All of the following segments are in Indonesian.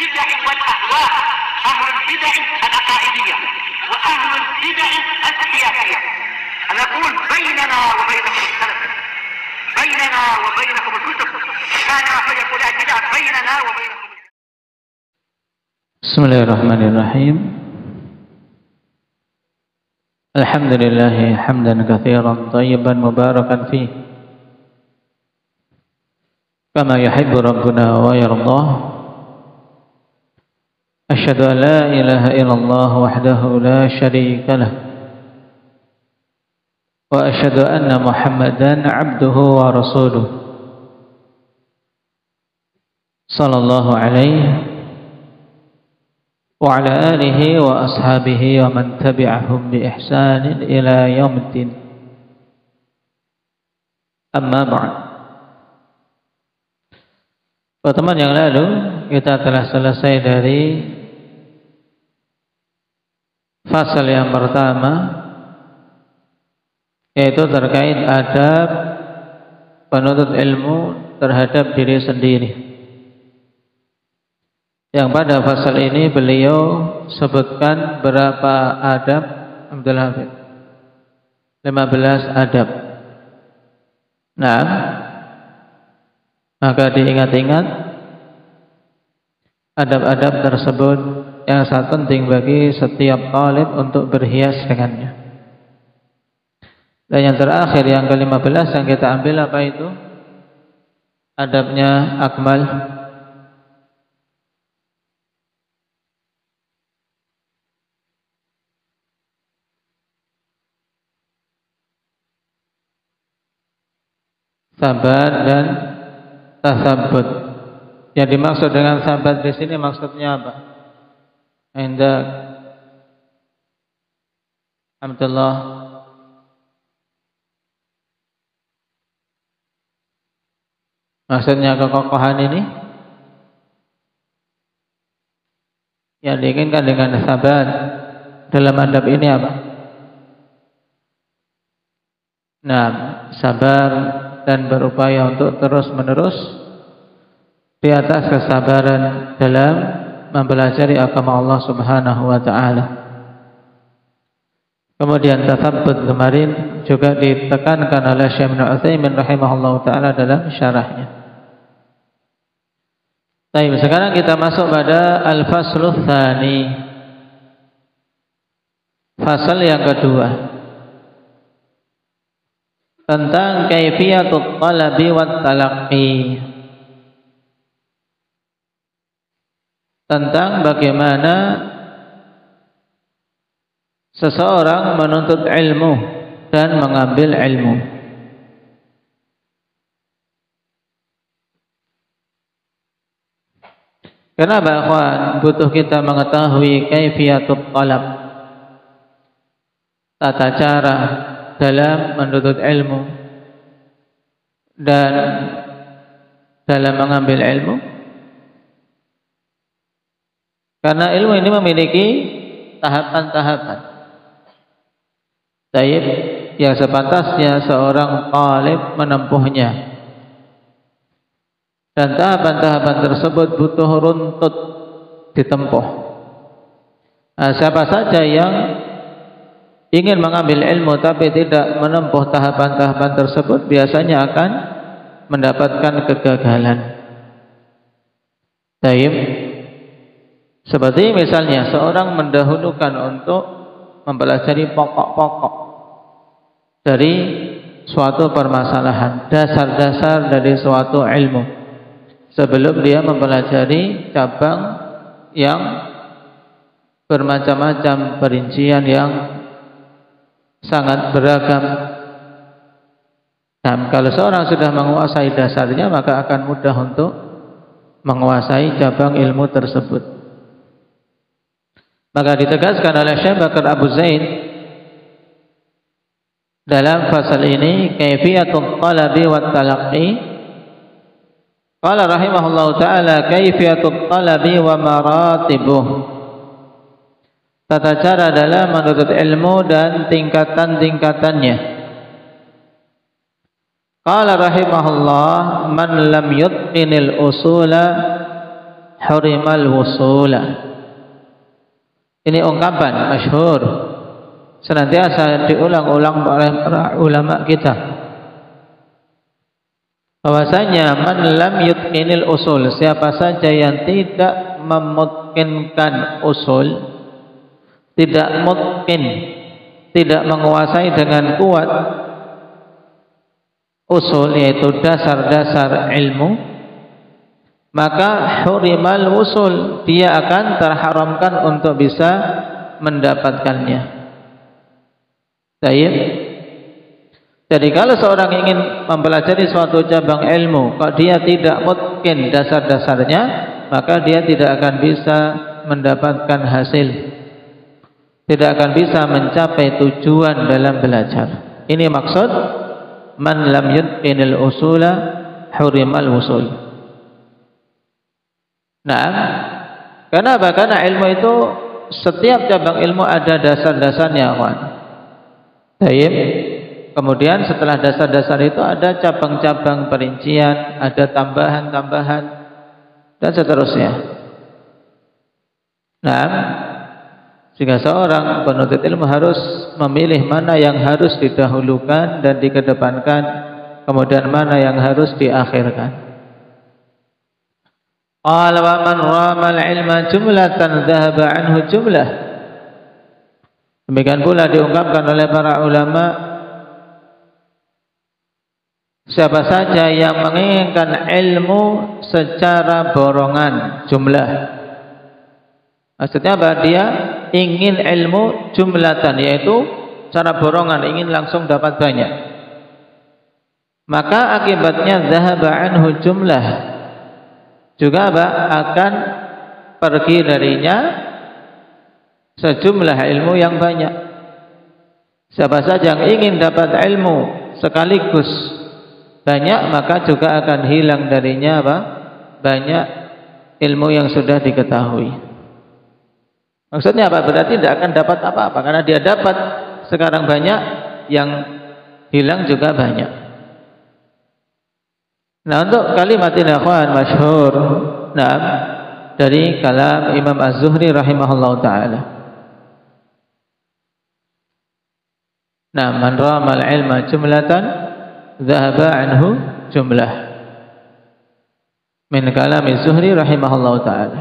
البدع والأهواء أهل البدع العقائدية وأهل البدع السياسية. أنا أقول بيننا وبينكم السلف بيننا وبينكم الكتب. كان فيقول البدع بيننا وبينكم بسم الله الرحمن الرحيم. الحمد لله حمدا كثيرا طيبا مباركا فيه. كما يحب ربنا ويرضاه. أشهد أن لا إله إلا الله وحده لا شريك له وأشهد أن محمدا عبده ورسوله. صلى الله عليه وعلى آله وأصحابه ومن تبعهم بإحسان إلى يوم الدين. أما بعد Pertemuan yang lalu kita telah selesai dari fasal yang pertama yaitu terkait adab penuntut ilmu terhadap diri sendiri. Yang pada fasal ini beliau sebutkan berapa adab Abdul Hafid 15 adab. Nah, maka diingat-ingat adab-adab tersebut yang sangat penting bagi setiap talib untuk berhias dengannya. Dan yang terakhir yang ke-15 yang kita ambil apa itu? Adabnya akmal. Sabar dan tasabut. Yang dimaksud dengan sahabat di sini maksudnya apa? Anda Alhamdulillah Maksudnya kekokohan ini yang diinginkan dengan sabar dalam adab ini apa? Nah, sabar dan berupaya untuk terus-menerus di atas kesabaran dalam mempelajari agama Allah Subhanahu wa taala. Kemudian tasabbut kemarin juga ditekankan oleh Syekh Ibnu Utsaimin rahimahullahu taala dalam syarahnya. Baik, sekarang kita masuk pada al-faslu tsani. Fasal yang kedua tentang kaifiyatul talabi wat talaqqi tentang bagaimana seseorang menuntut ilmu dan mengambil ilmu. Kenapa akhwan butuh kita mengetahui kaifiyatul talab tata cara dalam menuntut ilmu dan dalam mengambil ilmu karena ilmu ini memiliki tahapan-tahapan Taib yang sepantasnya seorang talib menempuhnya dan tahapan-tahapan tersebut butuh runtut ditempuh nah, siapa saja yang ingin mengambil ilmu tapi tidak menempuh tahapan-tahapan tersebut biasanya akan mendapatkan kegagalan. Taib. Seperti misalnya seorang mendahulukan untuk mempelajari pokok-pokok dari suatu permasalahan, dasar-dasar dari suatu ilmu sebelum dia mempelajari cabang yang bermacam-macam perincian yang sangat beragam. Dan kalau seorang sudah menguasai dasarnya maka akan mudah untuk menguasai cabang ilmu tersebut. Maka ditegaskan oleh Syekh Bakar Abu Zaid dalam fasal ini kaifiyatul talabi wat talaqqi Qala rahimahullahu taala kaifiyatul talabi wa maratibuh tata cara dalam menuntut ilmu dan tingkatan-tingkatannya. Qala rahimahullah man lam yutqinil usula hurimal wusula. Ini ungkapan masyhur senantiasa diulang-ulang oleh para ulama kita. Bahwasanya man lam yutqinil usul, siapa saja yang tidak memutkinkan usul, tidak mutkin, tidak menguasai dengan kuat usul yaitu dasar-dasar ilmu, maka hurimal usul dia akan terharamkan untuk bisa mendapatkannya. Baik. Jadi kalau seorang ingin mempelajari suatu cabang ilmu, kok dia tidak mungkin dasar-dasarnya, maka dia tidak akan bisa mendapatkan hasil. Tidak akan bisa mencapai tujuan dalam belajar. Ini maksud man lam yutqinil usula hurimal usul. Nah, kenapa? Karena ilmu itu setiap cabang ilmu ada dasar-dasarnya, kawan. Baik. Kemudian setelah dasar-dasar itu ada cabang-cabang perincian, ada tambahan-tambahan dan seterusnya. Nah, jika seorang penuntut ilmu harus memilih mana yang harus didahulukan dan dikedepankan, kemudian mana yang harus diakhirkan. Wa man rama al-ilma jumlatan dhahaba anhu jumlah. Demikian pula diungkapkan oleh para ulama Siapa saja yang menginginkan ilmu secara borongan jumlah. Maksudnya apa? Dia ingin ilmu jumlatan yaitu cara borongan ingin langsung dapat banyak. Maka akibatnya zahaba anhu jumlah. Juga apa? akan pergi darinya sejumlah ilmu yang banyak. Siapa saja yang ingin dapat ilmu sekaligus banyak maka juga akan hilang darinya apa? Banyak ilmu yang sudah diketahui. Maksudnya apa? Berarti tidak akan dapat apa-apa karena dia dapat sekarang banyak yang hilang juga banyak. Nah untuk kalimat ikhwan masyhur nah dari kalam Imam Az-Zuhri rahimahullah taala. Nah man ramal ilma jumlatan dhahaba anhu jumlah. Min kalam Az-Zuhri rahimahullah taala.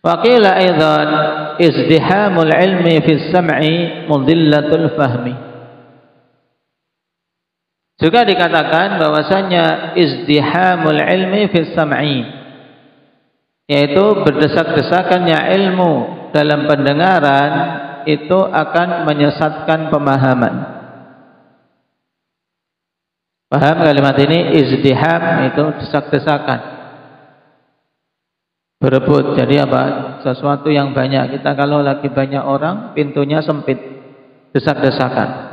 Waqila aidan izdihamul ilmi fi sam'i mudhillatul fahmi. Juga dikatakan bahwasanya izdihamul ilmi fi sam'i yaitu berdesak-desakannya ilmu dalam pendengaran itu akan menyesatkan pemahaman. Paham kalimat ini? Izdiham itu desak-desakan. Berebut. Jadi apa? Sesuatu yang banyak. Kita kalau lagi banyak orang, pintunya sempit. Desak-desakan.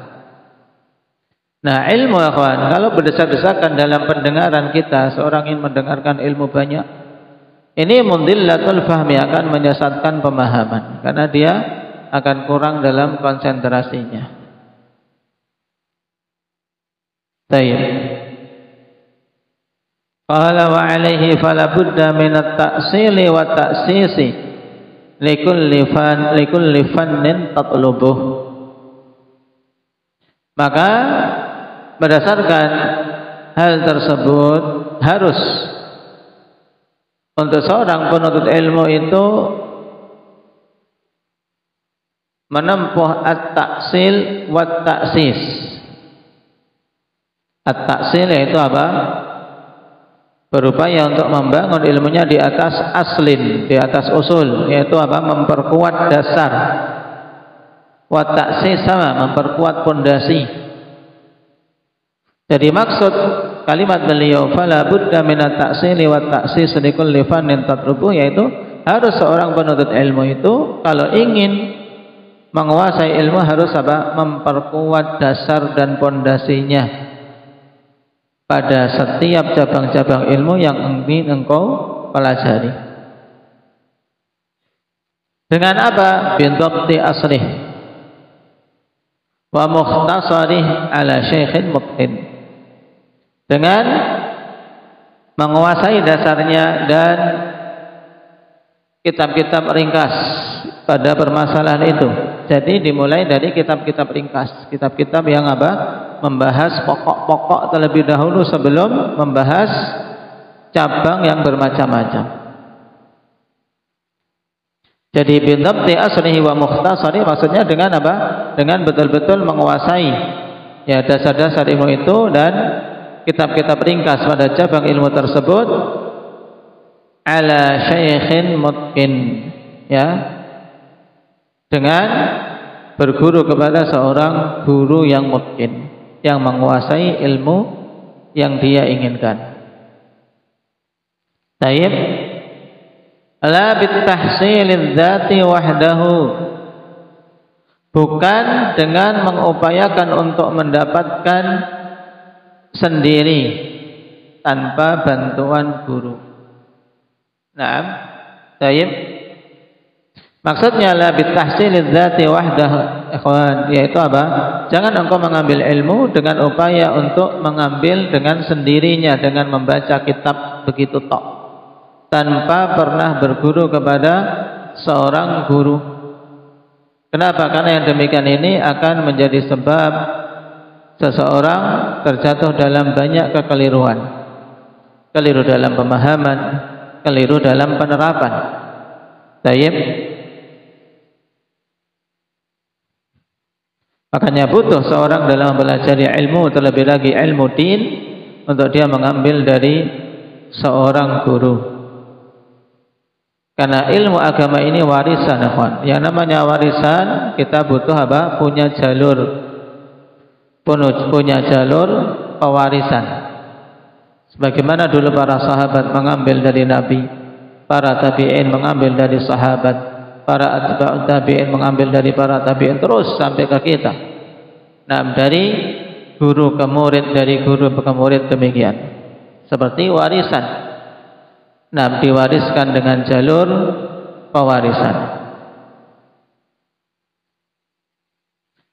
Nah ilmu akhwan, kalau berdesak-desakan dalam pendengaran kita, seorang ingin mendengarkan ilmu banyak, ini mundillatul fahmi akan menyesatkan pemahaman. Karena dia akan kurang dalam konsentrasinya. Tayyib. Qala wa alaihi fala budda min at-ta'sili wa ta'sisi likulli fan likulli fannin tatlubuh. Maka berdasarkan hal tersebut harus untuk seorang penuntut ilmu itu menempuh at-taksil wa taksis. At-taksil yaitu apa? Berupaya untuk membangun ilmunya di atas aslin, di atas usul, yaitu apa? Memperkuat dasar. Wa taksis sama, memperkuat pondasi. Jadi maksud kalimat beliau fala budda min at-taksili wa taksis li kulli fannin tatrubu yaitu harus seorang penuntut ilmu itu kalau ingin menguasai ilmu harus apa? Memperkuat dasar dan pondasinya pada setiap cabang-cabang ilmu yang ingin engkau pelajari. Dengan apa? Bintokti aslih wa mukhtasarih ala syekhin mutqin. Dengan menguasai dasarnya dan kitab-kitab ringkas pada permasalahan itu. Jadi dimulai dari kitab-kitab ringkas, kitab-kitab yang apa? Membahas pokok-pokok terlebih dahulu sebelum membahas cabang yang bermacam-macam. Jadi bidabti aslihi wa mukhtasari maksudnya dengan apa? Dengan betul-betul menguasai ya dasar-dasar ilmu itu dan kitab-kitab ringkas pada cabang ilmu tersebut. Ala syaikhin mutqin ya. Dengan berguru kepada seorang guru yang mutqin yang menguasai ilmu yang dia inginkan. Taib. La dzati wahdahu. Bukan dengan mengupayakan untuk mendapatkan sendiri tanpa bantuan guru. Naam. Baik. Maksudnya la bitahsilil dzati wahdahu ikhwan yaitu apa? Jangan engkau mengambil ilmu dengan upaya untuk mengambil dengan sendirinya dengan membaca kitab begitu tok tanpa pernah berguru kepada seorang guru. Kenapa? Karena yang demikian ini akan menjadi sebab seseorang terjatuh dalam banyak kekeliruan. Keliru dalam pemahaman, keliru dalam penerapan. Tayyib. Makanya butuh seorang dalam belajar ilmu terlebih lagi ilmu din untuk dia mengambil dari seorang guru. Karena ilmu agama ini warisan. Yang namanya warisan, kita butuh apa? Punya jalur. Punya jalur pewarisan. Sebagaimana dulu para sahabat mengambil dari Nabi, para tabi'in mengambil dari sahabat, para atba'ut tabi'in mengambil dari para tabi'in terus sampai ke kita. Nah, dari guru ke murid, dari guru ke murid demikian. Seperti warisan. Nah, diwariskan dengan jalur pewarisan.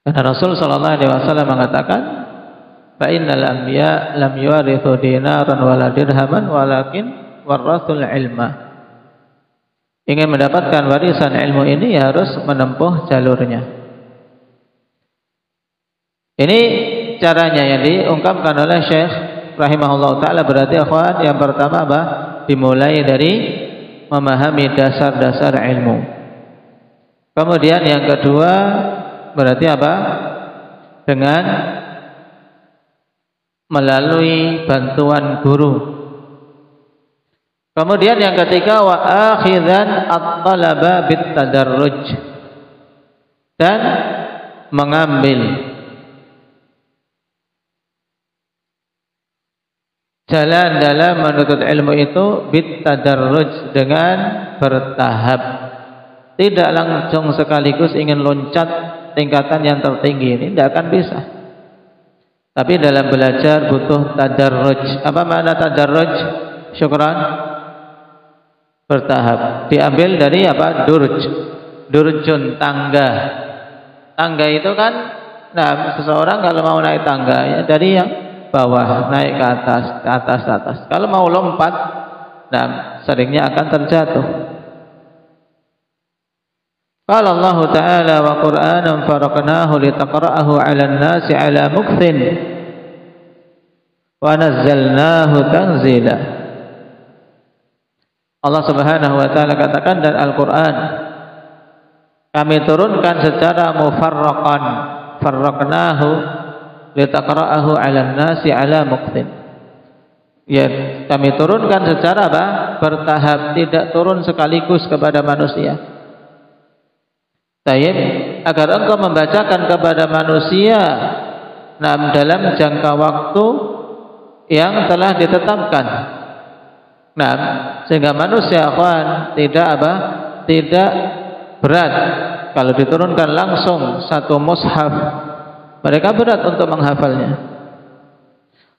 Karena Rasul sallallahu alaihi wasallam mengatakan, "Fa innal anbiya lam yuwarithu dinaran wala walakin warathul ilma." Ingin mendapatkan warisan ilmu ini ya harus menempuh jalurnya. Ini caranya yang diungkapkan oleh Syekh rahimahullah taala berarti akhwan yang pertama apa? dimulai dari memahami dasar-dasar ilmu. Kemudian yang kedua berarti apa? Dengan melalui bantuan guru. Kemudian yang ketiga wa akhidan at-talaba bit tadarruj dan mengambil Jalan dalam menuntut ilmu itu bit tadarruj dengan bertahap. Tidak langsung sekaligus ingin loncat tingkatan yang tertinggi ini tidak akan bisa. Tapi dalam belajar butuh tadarruj. Apa makna tadarruj? Syukran. Bertahap. Diambil dari apa? Durj. Durjun tangga. Tangga itu kan nah seseorang kalau mau naik tangga ya dari yang bawah, naik ke atas, ke atas, ke atas. Kalau mau lompat, dan seringnya akan terjatuh. Ta'ala wa Qur'anan faraqnahu litaqra'ahu 'alan nasi 'ala mukthin wa nazzalnahu tanzila. Allah Subhanahu wa taala katakan dan Al-Qur'an kami turunkan secara mufarraqan farraqnahu litaqra'ahu 'alan nasi 'ala muqtin. Ya, kami turunkan secara apa? bertahap, tidak turun sekaligus kepada manusia. Tayyib, agar engkau membacakan kepada manusia nah, dalam jangka waktu yang telah ditetapkan. Nah, sehingga manusia akan tidak apa? Tidak berat kalau diturunkan langsung satu mushaf mereka berat untuk menghafalnya.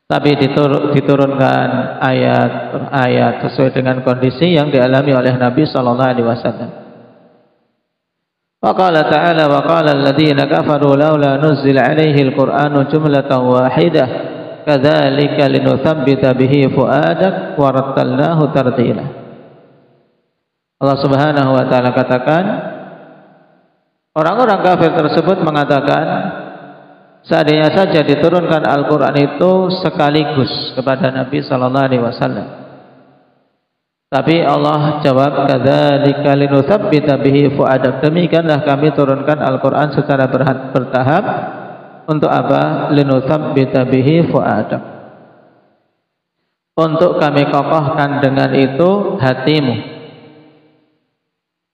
Tapi ditur diturunkan ayat per ayat sesuai dengan kondisi yang dialami oleh Nabi sallallahu alaihi wasallam. Wa qala alladziina kafaru laula nuzila alaihi al-Qur'anu jumlatan wahidah kadzalika linutsabbita bihi fuadak wa rattalnahu tartila. Allah Subhanahu wa taala katakan orang-orang kafir tersebut mengatakan seandainya saja diturunkan Al-Qur'an itu sekaligus kepada Nabi sallallahu alaihi wasallam tapi Allah jawab kadzalika linutsabbita bihi fuadak demikianlah kami turunkan Al-Qur'an secara bertahap untuk apa? Linutsabbita bihi fu'adak. Untuk kami kokohkan dengan itu hatimu.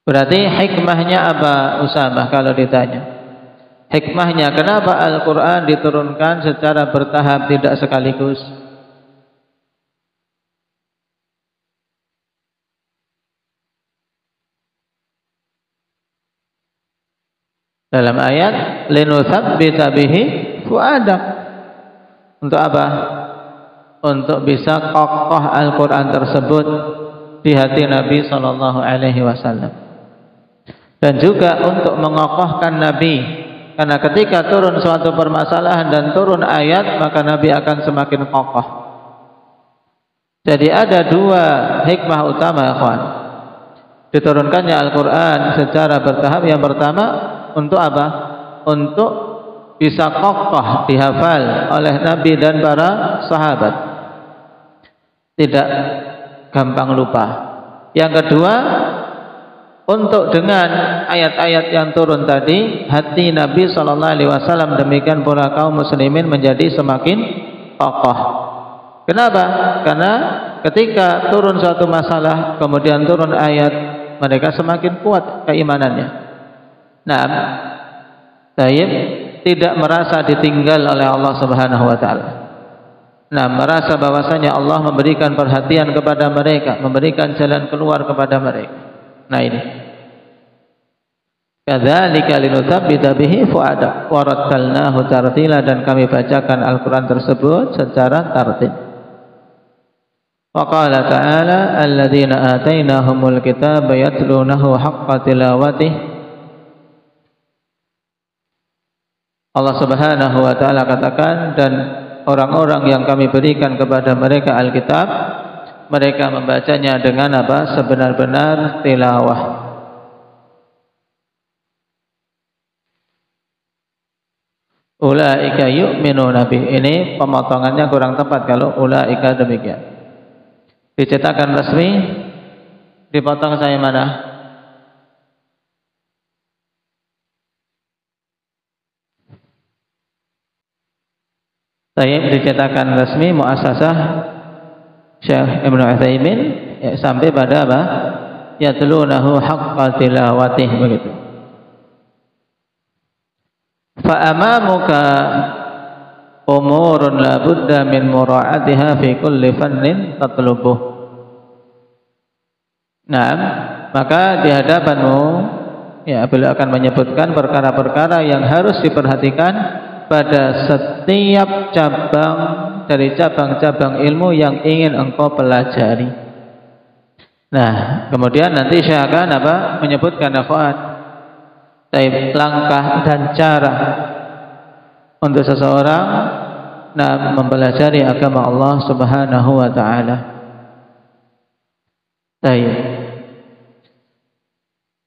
Berarti hikmahnya apa Usamah kalau ditanya? Hikmahnya kenapa Al-Quran diturunkan secara bertahap tidak sekaligus? Dalam ayat linutsabbita bihi fuadak. Untuk apa? Untuk bisa kokoh Al-Qur'an tersebut di hati Nabi sallallahu alaihi wasallam. Dan juga untuk mengokohkan Nabi karena ketika turun suatu permasalahan dan turun ayat maka Nabi akan semakin kokoh. Jadi ada dua hikmah utama kawan. Diturunkannya Al-Quran secara bertahap. Yang pertama untuk apa? Untuk bisa kokoh dihafal oleh Nabi dan para sahabat. Tidak gampang lupa. Yang kedua, untuk dengan ayat-ayat yang turun tadi, hati Nabi Shallallahu Alaihi Wasallam demikian pula kaum muslimin menjadi semakin kokoh. Kenapa? Karena ketika turun suatu masalah, kemudian turun ayat, mereka semakin kuat keimanannya. Nah, Taib tidak merasa ditinggal oleh Allah Subhanahu wa taala. Nah, merasa bahwasanya Allah memberikan perhatian kepada mereka, memberikan jalan keluar kepada mereka. Nah, ini. Kadzalika linutsabbita bihi fuada wa rattalnahu tartila dan kami bacakan Al-Qur'an tersebut secara tartil. Wa qala ta'ala alladzina atainahumul kitaba yatlunahu haqqa tilawatihi Allah Subhanahu wa taala katakan dan orang-orang yang kami berikan kepada mereka Alkitab mereka membacanya dengan apa? sebenar-benar tilawah. Ulaika yu'minu nabi. Ini pemotongannya kurang tepat kalau ulaika demikian. Dicetakan resmi dipotong saya mana? Saya dicetakan resmi muasasah Syekh Ibnu Utsaimin ya, sampai pada apa? Yatlunahu haqqa tilawatih begitu. Fa amamuka umurun la budda min mura'atiha fi kulli fannin tatlubuh. Nah, maka di hadapanmu ya beliau akan menyebutkan perkara-perkara yang harus diperhatikan pada setiap cabang dari cabang-cabang ilmu yang ingin engkau pelajari. Nah, kemudian nanti saya akan apa? Menyebutkan akhwat taib langkah dan cara untuk seseorang nah mempelajari agama Allah Subhanahu wa taala. Taib.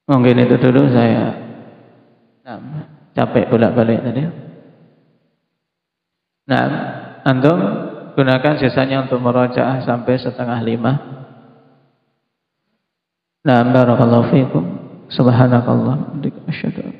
Mungkin itu dulu saya nah, capek bolak-balik tadi. Nah, antum gunakan sisanya untuk merojaah sampai setengah lima. Nah, barakallahu fiikum. Subhanakallah. Asyhadu